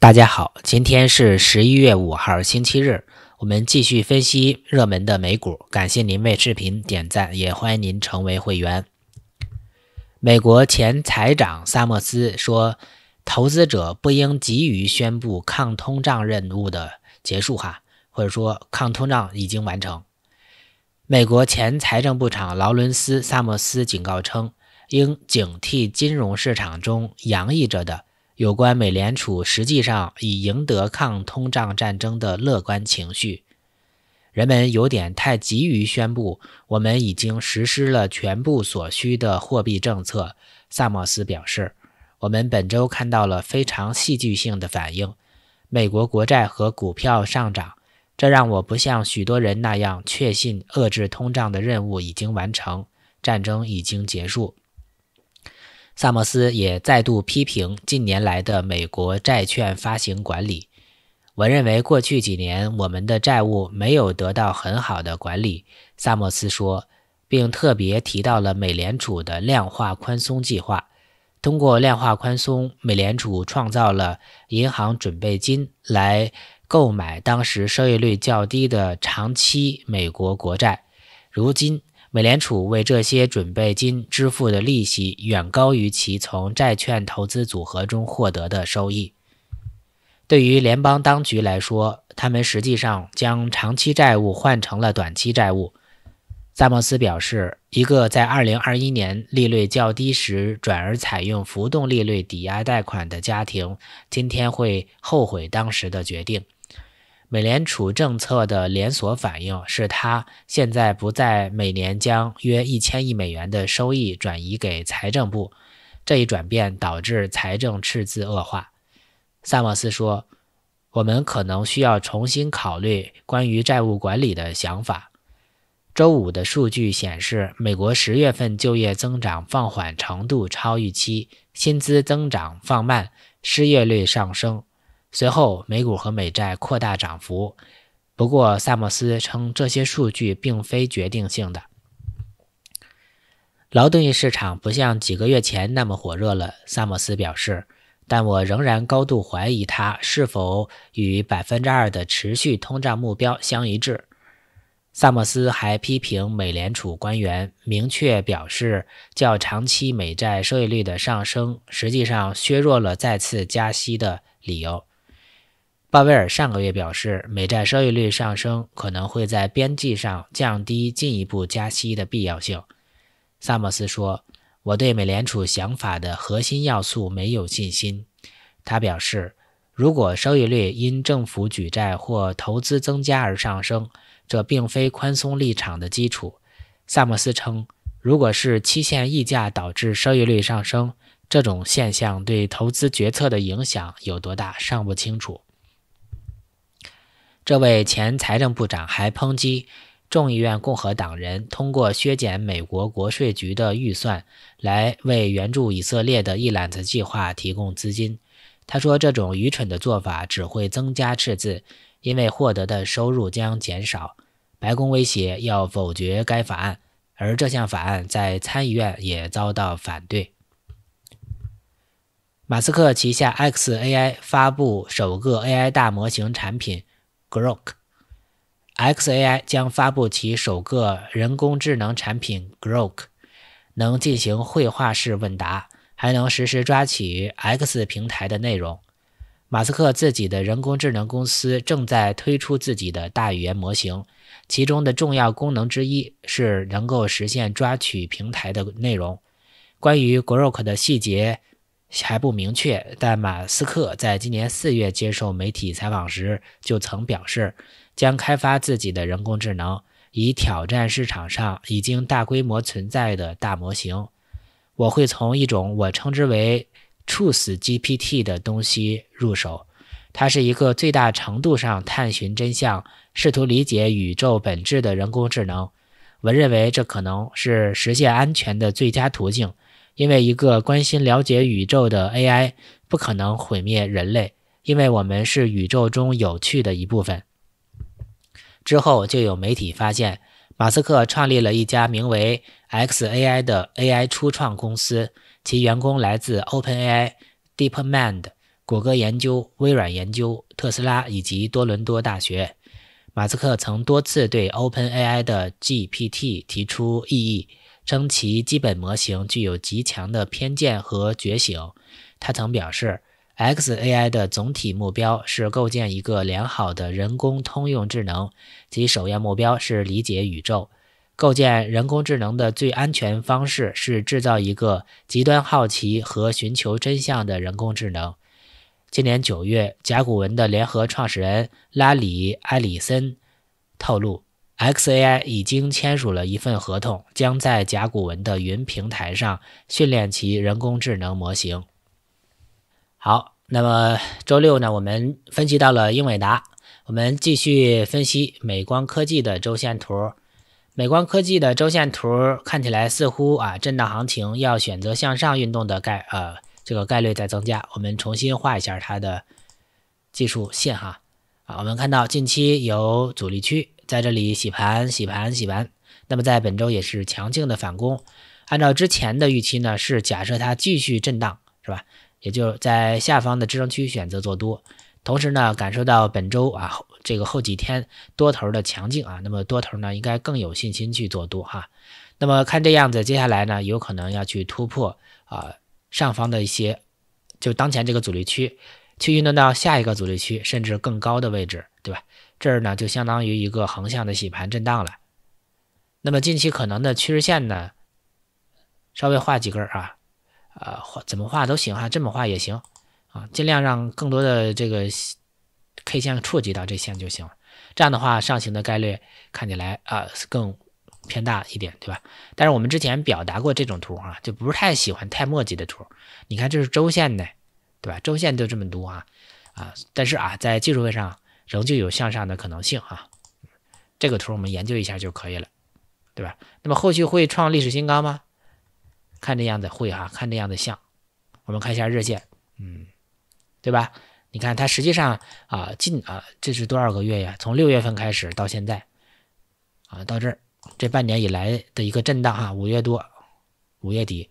大家好，今天是十一月五号，星期日。我们继续分析热门的美股。感谢您为视频点赞，也欢迎您成为会员。美国前财长萨默斯说：“投资者不应急于宣布抗通胀任务的结束，哈，或者说抗通胀已经完成。”美国前财政部长劳伦斯·萨默斯警告称，应警惕金融市场中洋溢着的。有关美联储实际上已赢得抗通胀战争的乐观情绪，人们有点太急于宣布我们已经实施了全部所需的货币政策。萨默斯表示：“我们本周看到了非常戏剧性的反应，美国国债和股票上涨，这让我不像许多人那样确信遏制通胀的任务已经完成，战争已经结束。”萨默斯也再度批评近年来的美国债券发行管理。我认为过去几年我们的债务没有得到很好的管理，萨默斯说，并特别提到了美联储的量化宽松计划。通过量化宽松，美联储创造了银行准备金来购买当时收益率较低的长期美国国债。如今。美联储为这些准备金支付的利息远高于其从债券投资组合中获得的收益。对于联邦当局来说，他们实际上将长期债务换成了短期债务。萨默斯表示，一个在2021年利率较低时转而采用浮动利率抵押贷款的家庭，今天会后悔当时的决定。美联储政策的连锁反应是，他现在不再每年将约一千亿美元的收益转移给财政部。这一转变导致财政赤字恶化。萨默斯说：“我们可能需要重新考虑关于债务管理的想法。”周五的数据显示，美国十月份就业增长放缓程度超预期，薪资增长放慢，失业率上升。随后，美股和美债扩大涨幅。不过，萨默斯称这些数据并非决定性的。劳动力市场不像几个月前那么火热了，萨默斯表示。但我仍然高度怀疑它是否与百分之二的持续通胀目标相一致。萨默斯还批评美联储官员明确表示，较长期美债收益率的上升实际上削弱了再次加息的理由。鲍威尔上个月表示，美债收益率上升可能会在边际上降低进一步加息的必要性。萨默斯说：“我对美联储想法的核心要素没有信心。”他表示，如果收益率因政府举债或投资增加而上升，这并非宽松立场的基础。萨默斯称，如果是期限溢价导致收益率上升，这种现象对投资决策的影响有多大尚不清楚。这位前财政部长还抨击众议院共和党人通过削减美国国税局的预算来为援助以色列的一揽子计划提供资金。他说：“这种愚蠢的做法只会增加赤字，因为获得的收入将减少。”白宫威胁要否决该法案，而这项法案在参议院也遭到反对。马斯克旗下 xAI 发布首个 AI 大模型产品。Grok，xAI 将发布其首个人工智能产品 Grok，能进行绘画式问答，还能实时抓取 X 平台的内容。马斯克自己的人工智能公司正在推出自己的大语言模型，其中的重要功能之一是能够实现抓取平台的内容。关于 Grok 的细节。还不明确，但马斯克在今年四月接受媒体采访时就曾表示，将开发自己的人工智能，以挑战市场上已经大规模存在的大模型。我会从一种我称之为 “Truth GPT” 的东西入手，它是一个最大程度上探寻真相、试图理解宇宙本质的人工智能。我认为这可能是实现安全的最佳途径。因为一个关心了解宇宙的 AI 不可能毁灭人类，因为我们是宇宙中有趣的一部分。之后就有媒体发现，马斯克创立了一家名为 xAI 的 AI 初创公司，其员工来自 OpenAI、DeepMind、谷歌研究、微软研究、特斯拉以及多伦多大学。马斯克曾多次对 OpenAI 的 GPT 提出异议，称其基本模型具有极强的偏见和觉醒。他曾表示，xAI 的总体目标是构建一个良好的人工通用智能，其首要目标是理解宇宙。构建人工智能的最安全方式是制造一个极端好奇和寻求真相的人工智能。今年九月，甲骨文的联合创始人拉里·埃里森透露，xAI 已经签署了一份合同，将在甲骨文的云平台上训练其人工智能模型。好，那么周六呢，我们分析到了英伟达，我们继续分析美光科技的周线图。美光科技的周线图看起来似乎啊，震荡行情要选择向上运动的概呃。这个概率在增加，我们重新画一下它的技术线哈啊，我们看到近期有阻力区在这里洗盘、洗盘、洗盘，那么在本周也是强劲的反攻。按照之前的预期呢，是假设它继续震荡，是吧？也就在下方的支撑区选择做多，同时呢，感受到本周啊这个后几天多头的强劲啊，那么多头呢应该更有信心去做多哈。那么看这样子，接下来呢有可能要去突破啊。上方的一些，就当前这个阻力区，去运动到下一个阻力区，甚至更高的位置，对吧？这儿呢就相当于一个横向的洗盘震荡了。那么近期可能的趋势线呢，稍微画几根啊，啊画怎么画都行哈，这么画也行啊，尽量让更多的这个 K 线触及到这线就行。这样的话，上行的概率看起来啊更。偏大一点，对吧？但是我们之前表达过这种图啊，就不是太喜欢太墨迹的图。你看这是周线的，对吧？周线就这么多啊啊！但是啊，在技术位上仍旧有向上的可能性啊。这个图我们研究一下就可以了，对吧？那么后续会创历史新高吗？看这样的会哈，看这样的像。我们看一下日线，嗯，对吧？你看它实际上啊，近啊，这是多少个月呀？从六月份开始到现在啊，到这儿。这半年以来的一个震荡哈，五月多，五月底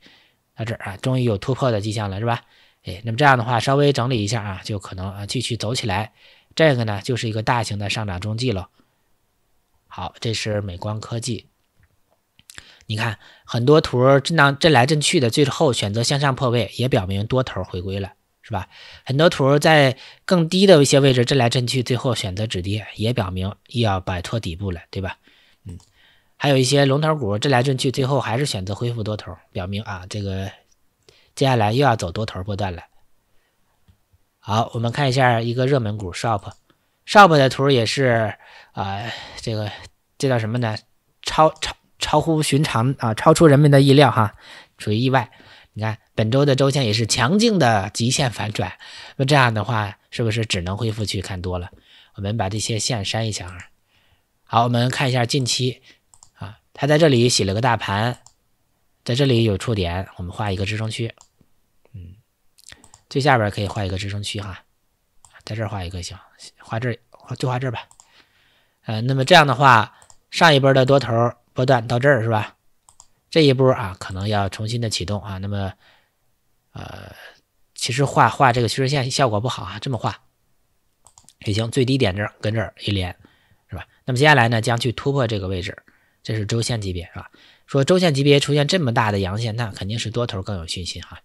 到这儿啊，终于有突破的迹象了，是吧？哎，那么这样的话，稍微整理一下啊，就可能啊继续走起来。这个呢，就是一个大型的上涨中继了。好，这是美光科技。你看很多图震荡震来震去的，最后选择向上破位，也表明多头回归了，是吧？很多图在更低的一些位置震来震去，最后选择止跌，也表明又要摆脱底部了，对吧？嗯。还有一些龙头股震来震去，最后还是选择恢复多头，表明啊，这个接下来又要走多头波段了。好，我们看一下一个热门股 Shop，Shop 的图也是啊，这个这叫什么呢？超超超乎寻常啊，超出人们的意料哈，属于意外。你看本周的周线也是强劲的极限反转，那这样的话是不是只能恢复去看多了？我们把这些线删一下啊。好，我们看一下近期啊。它在这里洗了个大盘，在这里有触点，我们画一个支撑区，最下边可以画一个支撑区哈，在这儿画一个行，画这儿就画这儿吧，呃，那么这样的话，上一波的多头波段到这儿是吧？这一波啊，可能要重新的启动啊，那么，呃，其实画画这个趋势线效果不好啊，这么画也行，最低点这儿跟这儿一连是吧？那么接下来呢，将去突破这个位置。这是周线级别是吧？说周线级别出现这么大的阳线，那肯定是多头更有信心哈。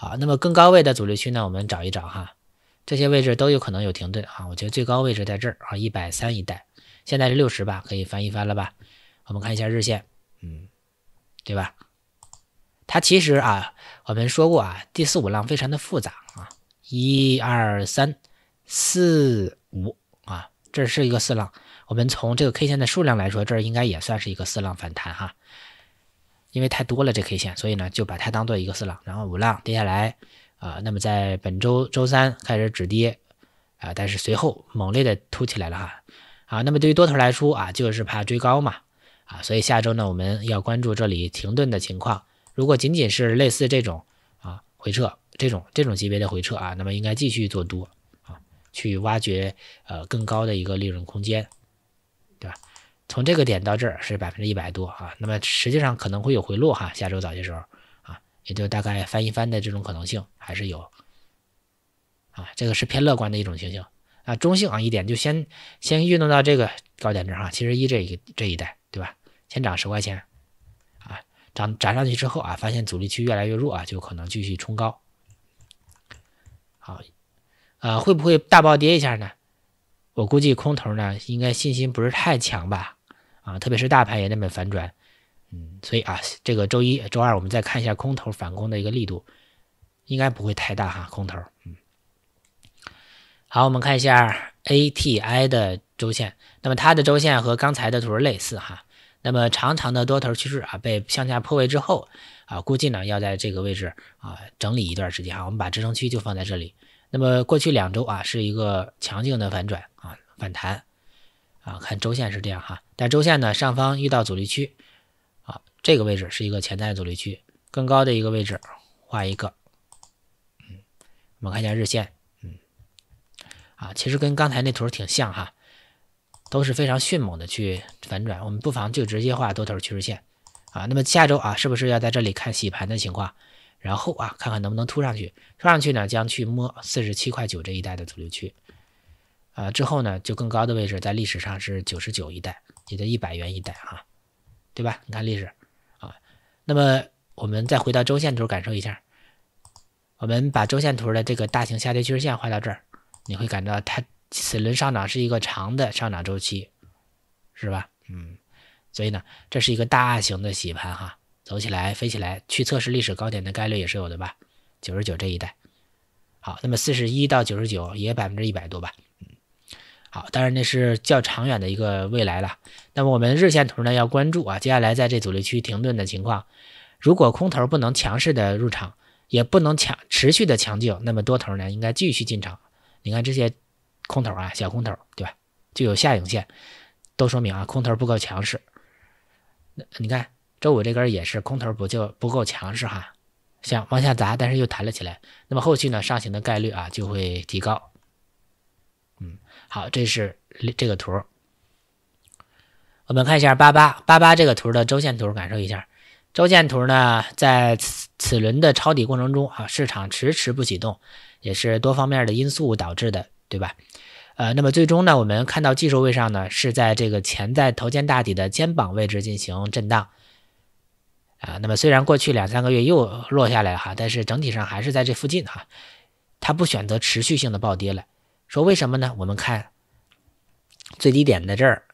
好，那么更高位的阻力区呢？我们找一找哈，这些位置都有可能有停顿啊。我觉得最高位置在这儿啊，一百三一带，现在是六十吧，可以翻一翻了吧？我们看一下日线，嗯，对吧？它其实啊，我们说过啊，第四五浪非常的复杂啊，一二三四五啊，这是一个四浪。我们从这个 K 线的数量来说，这儿应该也算是一个四浪反弹哈，因为太多了这 K 线，所以呢就把它当做一个四浪，然后五浪跌下来啊，那么在本周周三开始止跌啊，但是随后猛烈的突起来了哈。啊，那么对于多头来说啊，就是怕追高嘛啊，所以下周呢我们要关注这里停顿的情况，如果仅仅是类似这种啊回撤这种这种级别的回撤啊，那么应该继续做多啊，去挖掘呃更高的一个利润空间。从这个点到这儿是百分之一百多啊，那么实际上可能会有回落哈，下周早些时候啊，也就大概翻一翻的这种可能性还是有啊，这个是偏乐观的一种情形啊。中性啊一点，就先先运动到这个高点这儿哈，七十一这一这一带，对吧？先涨十块钱啊，涨涨上去之后啊，发现阻力区越来越弱啊，就可能继续冲高。好，呃，会不会大暴跌一下呢？我估计空头呢，应该信心不是太强吧？啊，特别是大盘也那么反转，嗯，所以啊，这个周一周二我们再看一下空头反攻的一个力度，应该不会太大哈。空头，嗯，好，我们看一下 ATI 的周线，那么它的周线和刚才的图类似哈。那么长长的多头趋势啊，被向下破位之后啊，估计呢要在这个位置啊整理一段时间哈。我们把支撑区就放在这里。那么过去两周啊是一个强劲的反转啊反弹啊，看周线是这样哈，但周线呢上方遇到阻力区啊，这个位置是一个潜在阻力区，更高的一个位置画一个，嗯，我们看一下日线，嗯，啊，其实跟刚才那图挺像哈，都是非常迅猛的去反转，我们不妨就直接画多头趋势线啊。那么下周啊，是不是要在这里看洗盘的情况？然后啊，看看能不能突上去，突上去呢，将去摸四十七块九这一带的阻力区，啊，之后呢，就更高的位置在历史上是九十九一带，也就一百元一带啊，对吧？你看历史啊，那么我们再回到周线图感受一下，我们把周线图的这个大型下跌趋势线画到这儿，你会感到它此轮上涨是一个长的上涨周期，是吧？嗯，所以呢，这是一个大型的洗盘哈。走起来，飞起来，去测试历史高点的概率也是有的吧？九十九这一带，好，那么四十一到九十九也百分之一百多吧？好，当然那是较长远的一个未来了。那么我们日线图呢，要关注啊，接下来在这阻力区停顿的情况，如果空头不能强势的入场，也不能强持续的强劲，那么多头呢应该继续进场。你看这些空头啊，小空头，对吧？就有下影线，都说明啊，空头不够强势。那你看。周五这根也是空头，不就不够强势哈，想往下砸，但是又弹了起来，那么后续呢上行的概率啊就会提高。好，这是这个图，我们看一下八八八八这个图的周线图，感受一下。周线图呢，在此此轮的抄底过程中啊，市场迟迟不启动，也是多方面的因素导致的，对吧？呃，那么最终呢，我们看到技术位上呢，是在这个潜在头肩大底的肩膀位置进行震荡。啊，那么虽然过去两三个月又落下来哈，但是整体上还是在这附近哈，它不选择持续性的暴跌了。说为什么呢？我们看最低点在这儿，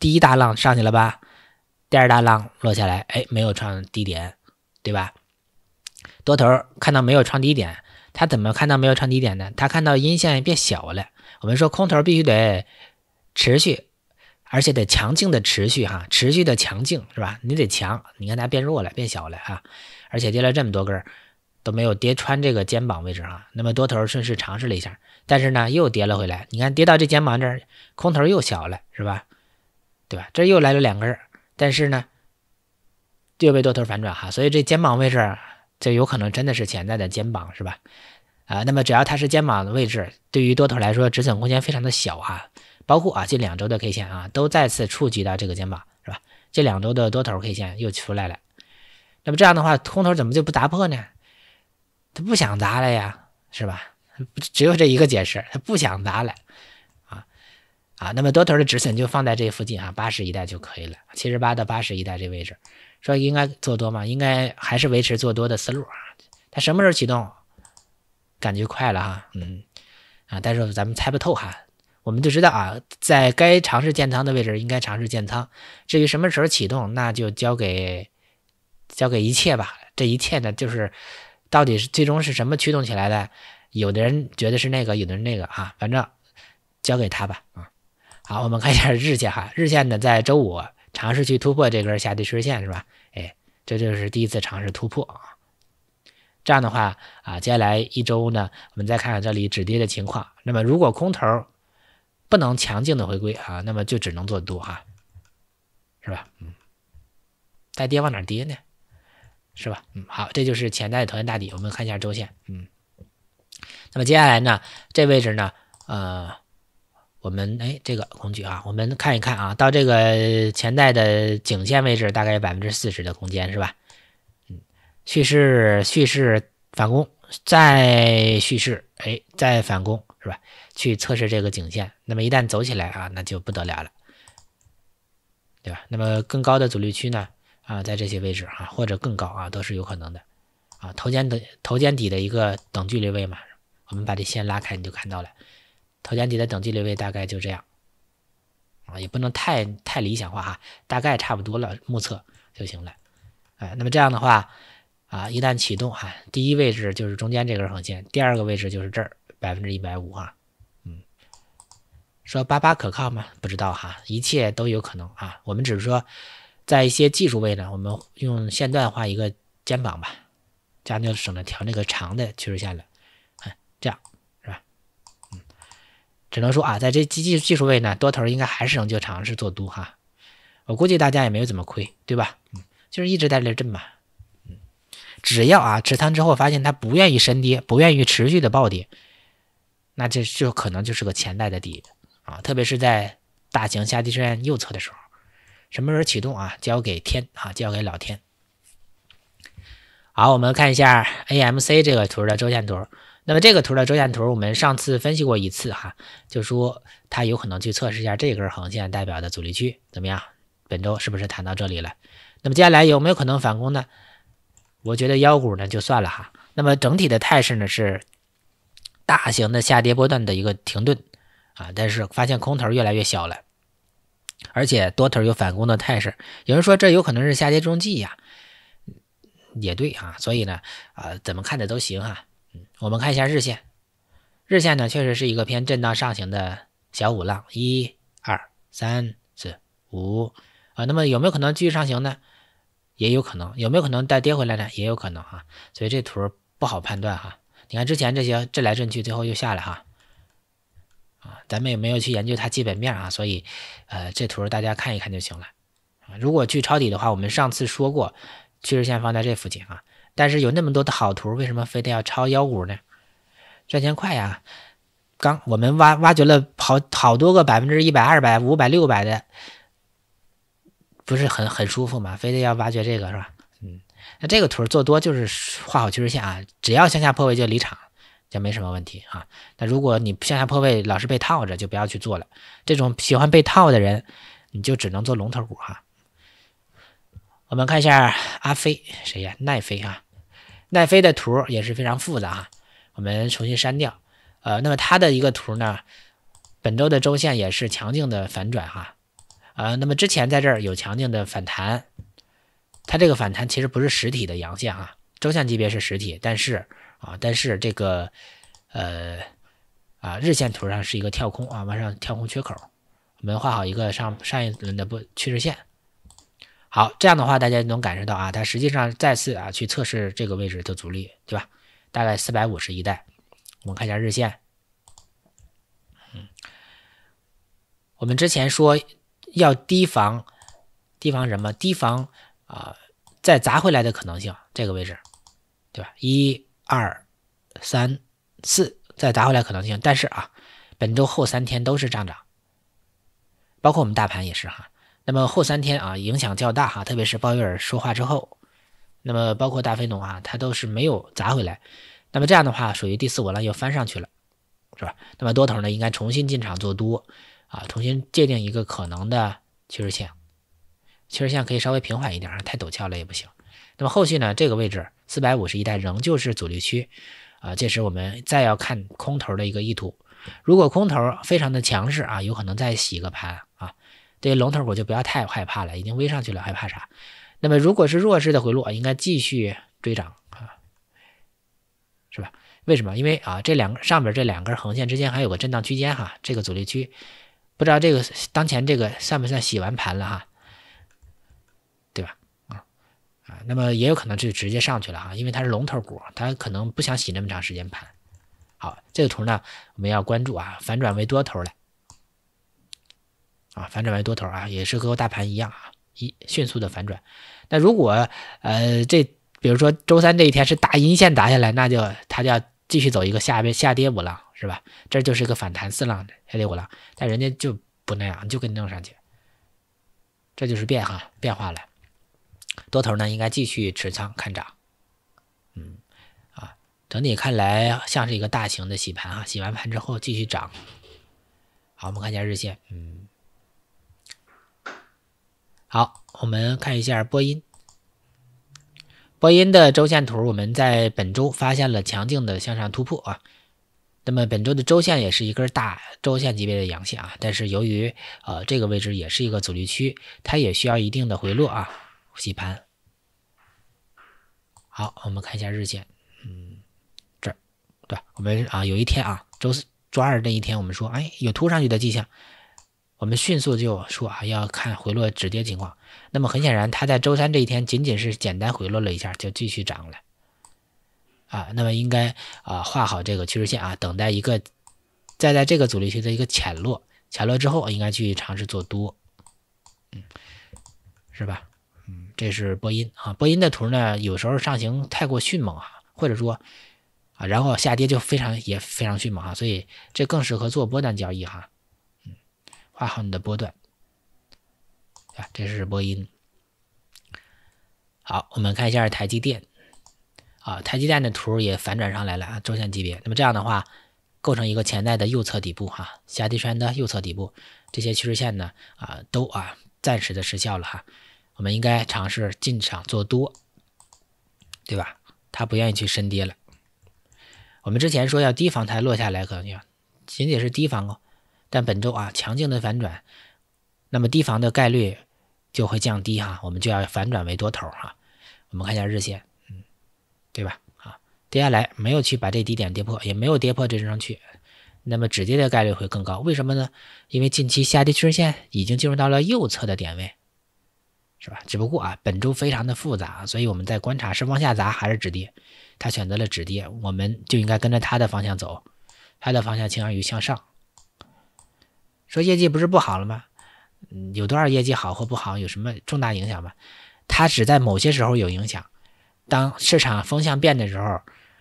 第一大浪上去了吧，第二大浪落下来，哎，没有创低点，对吧？多头看到没有创低点，他怎么看到没有创低点呢？他看到阴线变小了。我们说空头必须得持续。而且得强劲的持续哈，持续的强劲是吧？你得强，你看它变弱了，变小了哈，而且跌了这么多根儿都没有跌穿这个肩膀位置啊。那么多头顺势尝试了一下，但是呢又跌了回来。你看跌到这肩膀这儿，空头又小了是吧？对吧？这又来了两根但是呢又被多头反转哈，所以这肩膀位置就有可能真的是潜在的肩膀是吧？啊，那么只要它是肩膀的位置，对于多头来说止损空间非常的小哈。包括啊，这两周的 K 线啊，都再次触及到这个肩膀，是吧？这两周的多头 K 线又出来了。那么这样的话，空头怎么就不砸破呢？他不想砸了呀，是吧？只有这一个解释，他不想砸了啊啊。那么多头的止损就放在这附近啊，八十一带就可以了，七十八到八十一带这位置。说应该做多吗？应该还是维持做多的思路啊。它什么时候启动？感觉快了哈，嗯啊，但是咱们猜不透哈。我们就知道啊，在该尝试建仓的位置应该尝试建仓。至于什么时候启动，那就交给交给一切吧。这一切呢，就是到底是最终是什么驱动起来的？有的人觉得是那个，有的人那个啊，反正交给他吧。啊，好，我们看一下日线哈，日线呢在周五尝试去突破这根下跌趋势线是吧？哎，这就是第一次尝试突破啊。这样的话啊，接下来一周呢，我们再看看这里止跌的情况。那么如果空头，不能强劲的回归啊，那么就只能做多哈，是吧？嗯，再跌往哪跌呢？是吧？嗯，好，这就是潜在的头肩大底。我们看一下周线，嗯，那么接下来呢，这位置呢，呃，我们哎，这个工具啊，我们看一看啊，到这个潜在的颈线位置，大概有百分之四十的空间，是吧？嗯，蓄势蓄势反攻，再蓄势，哎，再反攻，是吧？去测试这个颈线。那么一旦走起来啊，那就不得了了，对吧？那么更高的阻力区呢？啊，在这些位置啊，或者更高啊，都是有可能的。啊，头肩的头肩底的一个等距离位嘛，我们把这线拉开，你就看到了，头肩底的等距离位大概就这样。啊，也不能太太理想化哈，大概差不多了，目测就行了。哎，那么这样的话，啊，一旦启动哈，第一位置就是中间这根横线，第二个位置就是这儿百分之一百五啊。嗯，说八八可靠吗？不知道哈，一切都有可能啊。我们只是说，在一些技术位呢，我们用线段画一个肩膀吧，这样就省得调那个长的趋势线了。这样是吧？嗯。只能说啊，在这技技技术位呢，多头应该还是仍旧尝试做多哈。我估计大家也没有怎么亏，对吧？嗯，就是一直在这震嘛。嗯，只要啊持仓之后发现它不愿意深跌，不愿意持续的暴跌，那这就可能就是个潜在的底啊。特别是在大型下跌线右侧的时候，什么时候启动啊？交给天啊，交给老天。好，我们看一下 AMC 这个图的周线图。那么这个图的周线图，我们上次分析过一次哈，就说它有可能去测试一下这根横线代表的阻力区怎么样？本周是不是谈到这里了？那么接下来有没有可能反攻呢？我觉得妖股呢就算了哈。那么整体的态势呢是大型的下跌波段的一个停顿啊，但是发现空头越来越小了，而且多头有反攻的态势。有人说这有可能是下跌中继呀，也对啊，所以呢啊怎么看的都行哈。我们看一下日线，日线呢确实是一个偏震荡上行的小五浪，一、二、三、四、五啊。那么有没有可能继续上行呢？也有可能。有没有可能再跌回来呢？也有可能哈。所以这图不好判断哈。你看之前这些震来震去，最后又下来哈。啊，咱们也没有去研究它基本面啊，所以呃，这图大家看一看就行了啊。如果去抄底的话，我们上次说过，趋势线放在这附近啊。但是有那么多的好图，为什么非得要抄妖股呢？赚钱快呀！刚我们挖挖掘了好好多个百分之一百、二百、五百、六百的，不是很很舒服吗？非得要挖掘这个是吧？嗯，那这个图做多就是画好趋势线啊，只要向下破位就离场，就没什么问题啊。那如果你向下破位老是被套着，就不要去做了。这种喜欢被套的人，你就只能做龙头股哈。我们看一下阿飞谁呀？奈飞啊。奈飞的图也是非常复杂啊，我们重新删掉。呃，那么它的一个图呢，本周的周线也是强劲的反转哈。呃，那么之前在这儿有强劲的反弹，它这个反弹其实不是实体的阳线啊，周线级别是实体，但是啊，但是这个呃啊日线图上是一个跳空啊，往上跳空缺口，我们画好一个上上一轮的不趋势线。好，这样的话大家能感受到啊，它实际上再次啊去测试这个位置的阻力，对吧？大概四百五十一带。我们看一下日线，嗯，我们之前说要提防，提防什么？提防啊再砸回来的可能性，这个位置，对吧？一二三四再砸回来可能性，但是啊，本周后三天都是上涨，包括我们大盘也是哈。那么后三天啊，影响较大哈，特别是鲍威尔说话之后，那么包括大非农啊，它都是没有砸回来。那么这样的话，属于第四波浪又翻上去了，是吧？那么多头呢，应该重新进场做多啊，重新界定一个可能的趋势线，趋势线可以稍微平缓一点，太陡峭了也不行。那么后续呢，这个位置四百五十一带仍旧是阻力区啊，这时我们再要看空头的一个意图，如果空头非常的强势啊，有可能再洗一个盘。这龙头股就不要太害怕了，已经微上去了，害怕啥？那么如果是弱势的回落，应该继续追涨啊，是吧？为什么？因为啊，这两上边这两根横线之间还有个震荡区间哈，这个阻力区，不知道这个当前这个算不算洗完盘了哈？对吧？啊啊，那么也有可能就直接上去了哈，因为它是龙头股，它可能不想洗那么长时间盘。好，这个图呢，我们要关注啊，反转为多头了。啊，反转为多头啊，也是和大盘一样啊，一迅速的反转。那如果呃这比如说周三这一天是大阴线打下来，那就它就要继续走一个下边下跌五浪，是吧？这就是一个反弹四浪的下跌五浪，但人家就不那样，就给你弄上去，这就是变哈变化了。多头呢应该继续持仓看涨，嗯啊，整体看来像是一个大型的洗盘啊，洗完盘之后继续涨。好，我们看一下日线，嗯，好，我们看一下波音。波音的周线图，我们在本周发现了强劲的向上突破啊。那么本周的周线也是一根大周线级别的阳线啊，但是由于呃这个位置也是一个阻力区，它也需要一定的回落啊，洗盘。好，我们看一下日线，嗯，这儿对，我们啊有一天啊，周四、周二那一天，我们说哎有突上去的迹象，我们迅速就说啊要看回落止跌情况。那么很显然，它在周三这一天仅仅是简单回落了一下，就继续涨了。啊，那么应该啊画好这个趋势线啊，等待一个再在这个阻力区的一个浅落，浅落之后应该去尝试做多，嗯，是吧？嗯，这是波音啊，波音的图呢，有时候上行太过迅猛啊，或者说啊，然后下跌就非常也非常迅猛啊，所以这更适合做波段交易哈。画好你的波段啊，这是波音。好，我们看一下台积电。啊，台积电的图也反转上来了啊，周线级别。那么这样的话，构成一个潜在的右侧底部哈，下跌圈的右侧底部，这些趋势线呢啊都啊暂时的失效了哈。我们应该尝试进场做多，对吧？它不愿意去深跌了。我们之前说要提防它落下来，可能要仅仅是提防哦，但本周啊强劲的反转，那么低防的概率就会降低哈，我们就要反转为多头哈。我们看一下日线。嗯对吧？啊，跌下来没有去把这低点跌破，也没有跌破这上去，那么止跌的概率会更高。为什么呢？因为近期下跌趋势线已经进入到了右侧的点位，是吧？只不过啊，本周非常的复杂，所以我们在观察是往下砸还是止跌。他选择了止跌，我们就应该跟着他的方向走，他的方向倾向于向上。说业绩不是不好了吗？嗯，有多少业绩好或不好有什么重大影响吗？它只在某些时候有影响。当市场风向变的时候，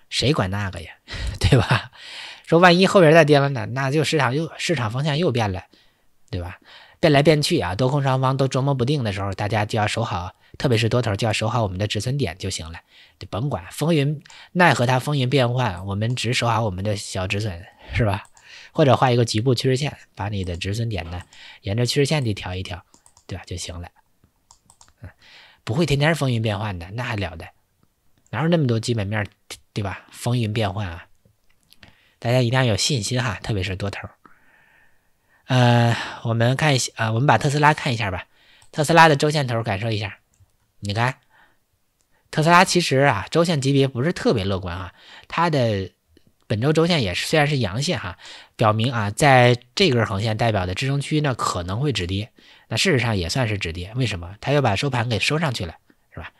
谁管那个呀？对吧？说万一后边再跌了呢？那就市场又市场风向又变了，对吧？变来变去啊，多空双方都琢磨不定的时候，大家就要守好，特别是多头就要守好我们的止损点就行了，就甭管风云奈何它风云变幻，我们只守好我们的小止损，是吧？或者画一个局部趋势线，把你的止损点呢沿着趋势线去调一调，对吧？就行了。嗯，不会天天风云变幻的，那还了得？哪有那么多基本面，对吧？风云变幻啊！大家一定要有信心哈，特别是多头。呃，我们看一下，呃，我们把特斯拉看一下吧。特斯拉的周线头感受一下，你看，特斯拉其实啊，周线级别不是特别乐观啊。它的本周周线也是虽然是阳线哈，表明啊，在这根横线代表的支撑区呢可能会止跌。那事实上也算是止跌，为什么？它又把收盘给收上去了。是吧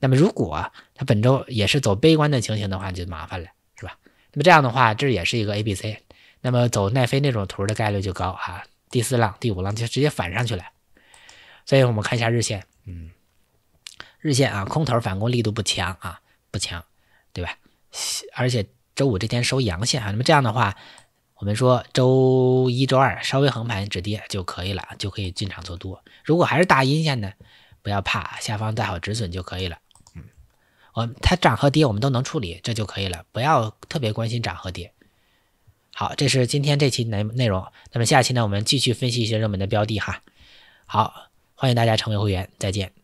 那么，如果它本周也是走悲观的情形的话，就麻烦了，是吧？那么这样的话，这也是一个 A、B、C，那么走奈飞那种图的概率就高啊。第四浪、第五浪就直接反上去了。所以我们看一下日线，嗯，日线啊，空头反攻力度不强啊，不强，对吧？而且周五这天收阳线啊，那么这样的话，我们说周一周二稍微横盘止跌就可以了，就可以进场做多。如果还是大阴线呢，不要怕，下方带好止损就可以了。嗯我它涨和跌我们都能处理，这就可以了，不要特别关心涨和跌。好，这是今天这期内内容。那么下期呢，我们继续分析一些热门的标的哈。好，欢迎大家成为会员，再见。